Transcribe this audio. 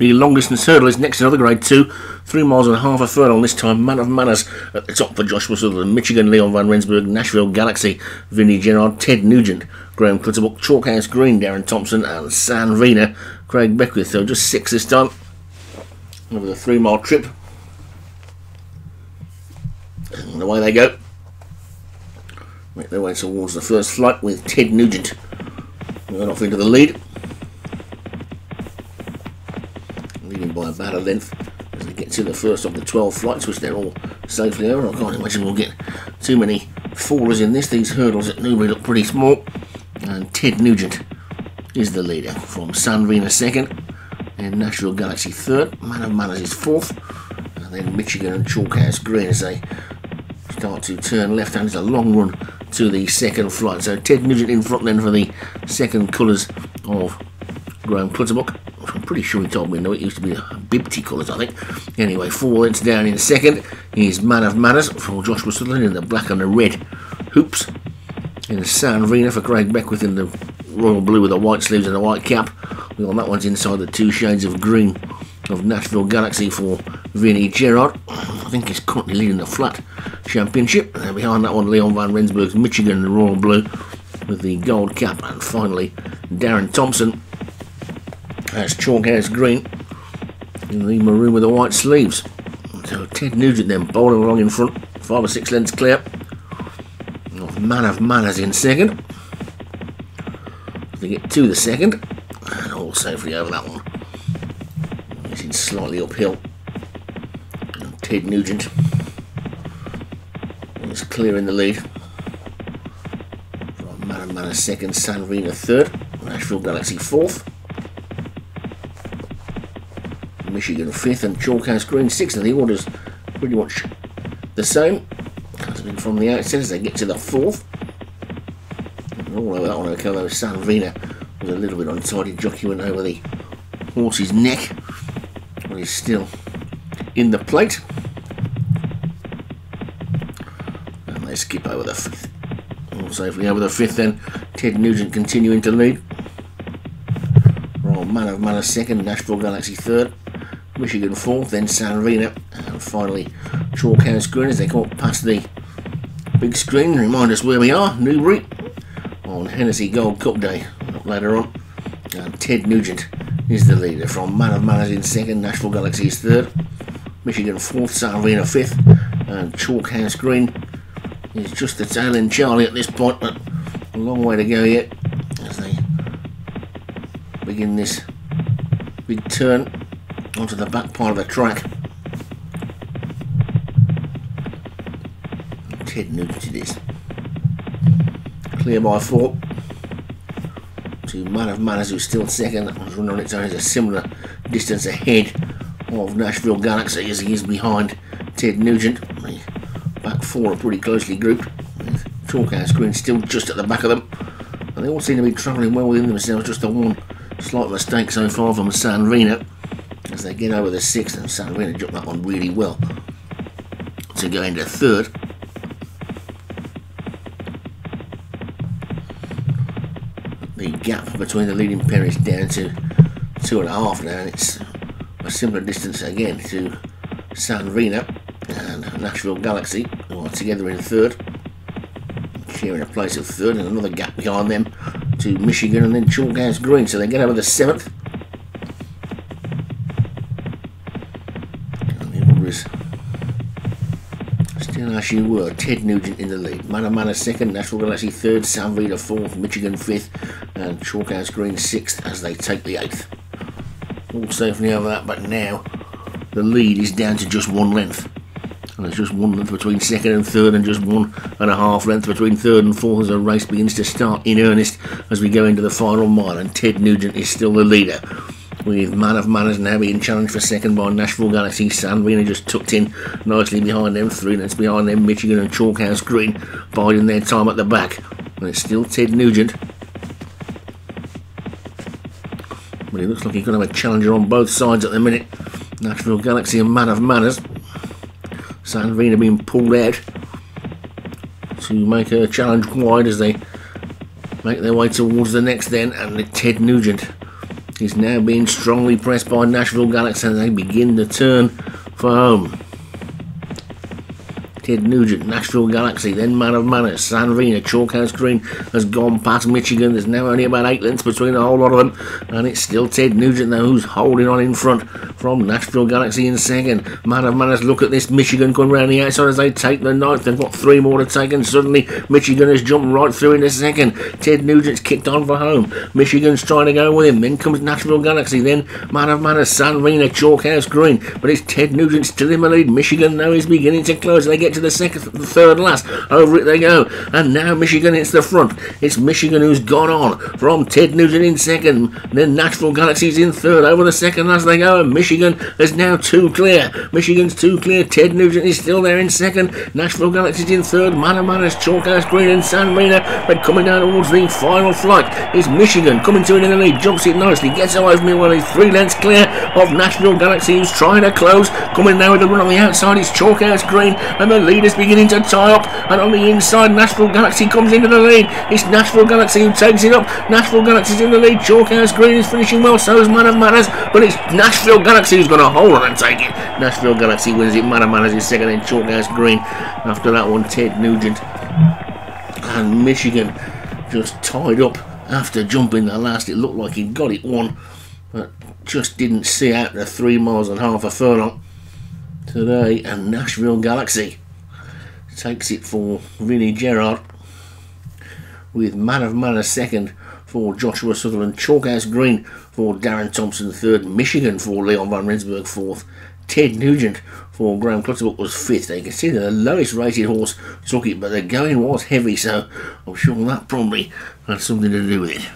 The long distance hurdle is next another grade two, three miles and a half a furlong. This time, Man of Manners at the top for Joshua Sutherland, Michigan, Leon Van Rensburg, Nashville Galaxy, Vinnie Gerard, Ted Nugent, Graham Clutterbuck, Chalkhouse Green, Darren Thompson, and San Vina, Craig Beckwith. So just six this time over the three mile trip. And away they go. Make their way towards the first flight with Ted Nugent going off into the lead. Leading by about a length as they get to the first of the 12 flights, which they're all safely over. I can't imagine we'll get too many fallers in this. These hurdles at Newbury look pretty small. And Ted Nugent is the leader from San Vina second and Nashville Galaxy third. Man of Manners is fourth. And then Michigan and Chalkhouse Green as they start to turn left hand. It's a long run to the second flight. So Ted Nugent in front then for the second colours of Graham Clutterbuck. I'm pretty sure he told me no, it used to be Bibty colours, I think. Anyway, four lengths down in second is Man of Manners for Joshua Sutherland in the black and the red hoops. In a San Vina for Craig Beckwith in the royal blue with the white sleeves and the white cap. Well, that one's inside the two shades of green of Nashville Galaxy for Vinnie Gerard. I think he's currently leading the flat championship. And behind that one, Leon Van Rensburg's Michigan, in the royal blue with the gold cap. And finally, Darren Thompson has Chalkhouse Green in the maroon with the white sleeves. So Ted Nugent then bowling along in front, five or six lengths clear. Man of Manners in second. They get to the second, and all safely over that one. Getting slightly uphill. And Ted Nugent is clearing the lead. Man of Manners second, San Vina third, Nashville Galaxy fourth. Michigan fifth and Chalkhouse Green sixth, and the order's pretty much the same from the outset as they get to the fourth. Oh, All over that one, although San Vina was a little bit untidy, jockey went over the horse's neck, but he's still in the plate. And they skip over the fifth. All safely over the fifth then. Ted Nugent continuing to lead. Royal Man of Manners second, Nashville Galaxy third. Michigan fourth, then San Vina, and finally Chalkhouse Green as they come past the big screen. Remind us where we are, Newbury, on Hennessy Gold Cup Day. Later on. And Ted Nugent is the leader. From Man of Manners in second, Nashville Galaxy is third, Michigan fourth, San Vina fifth, and Chalkhouse Green is just the tail end Charlie at this point, but a long way to go yet as they begin this big turn onto the back part of the track. Ted Nugent is. Clear by four. To Man of Manners who's still second. Was running on its own. Is a similar distance ahead of Nashville Galaxy as he is behind Ted Nugent. The back four are pretty closely grouped. Chalkhouse Green still just at the back of them. And they all seem to be travelling well within themselves. Just the one slight mistake so far from San Vina as they get over the sixth, and San Vina jumped that one really well to go into third. The gap between the leading pair is down to two and a half now, and it's a similar distance again to San Vina and Nashville Galaxy, who are together in third, sharing a place of third, and another gap behind them to Michigan and then Chalkhouse Green, so they get over the seventh. As you were, Ted Nugent in the lead. Man of second, Nashville Galaxy third, San Vina fourth, Michigan fifth, and Chalkhouse Green sixth as they take the eighth. All safe safely over that, but now the lead is down to just one length. And there's just one length between second and third, and just one and a half length between third and fourth as the race begins to start in earnest as we go into the final mile. And Ted Nugent is still the leader with Man of Manners now being challenged for second by Nashville Galaxy. San just tucked in nicely behind them, three lengths behind them. Michigan and Chalkhouse Green biding their time at the back. And it's still Ted Nugent. But he looks like he's going to have a challenger on both sides at the minute. Nashville Galaxy and Man of Manners. San being pulled out to make a challenge wide as they make their way towards the next then. And the Ted Nugent is now being strongly pressed by Nashville Galaxy as they begin to turn for home. Ted Nugent, Nashville Galaxy, then Man of Manners, San Reno, Chalkhouse Green has gone past Michigan. There's now only about eight lengths between a whole lot of them, and it's still Ted Nugent though who's holding on in front from Nashville Galaxy in second. Man of Manners, look at this Michigan coming round the outside as they take the ninth. They've got three more to take, and suddenly Michigan has jumped right through in a second. Ted Nugent's kicked on for home. Michigan's trying to go with him. Then comes Nashville Galaxy. Then Man of Manners, San Reno, Chalkhouse Green. But it's Ted Nugent still in the lead. Michigan now is beginning to close. They get to the second, the third last. Over it they go. And now Michigan hits the front. It's Michigan who's gone on from Ted Nugent in second. Then Nashville Galaxy's in third. Over the second last they go. And Michigan is now two clear. Michigan's two clear. Ted Nugent is still there in second. Nashville Galaxy's in third. Man of Manners, Chalkhouse Green and San Marino. But coming down towards the final flight is Michigan coming to it in the lead. Jumps it nicely. Gets away from me while he's three lengths clear of Nashville Galaxy who's trying to close. Coming now with a run on the outside is Chalkhouse Green. And the lead is beginning to tie up. And on the inside, Nashville Galaxy comes into the lead. It's Nashville Galaxy who takes it up. Nashville Galaxy's in the lead. Chalkhouse Green is finishing well. So is Man of Manners. But it's Nashville Galaxy who's going to hold on and take it. Nashville Galaxy wins it. Man of Manners is second. Then Chalkhouse Green. After that one, Ted Nugent. And Michigan just tied up after jumping the last. It looked like he'd got it won. Just didn't see out the three miles and half a furlong today. And Nashville Galaxy takes it for Vinnie Gerard with Man of Manners second for Joshua Sutherland, Chalkhouse Green for Darren Thompson third, Michigan for Leon Van Rensburg fourth, Ted Nugent for Graham Clutterbuck was fifth. They consider the lowest rated horse took it, but the going was heavy, so I'm sure that probably had something to do with it.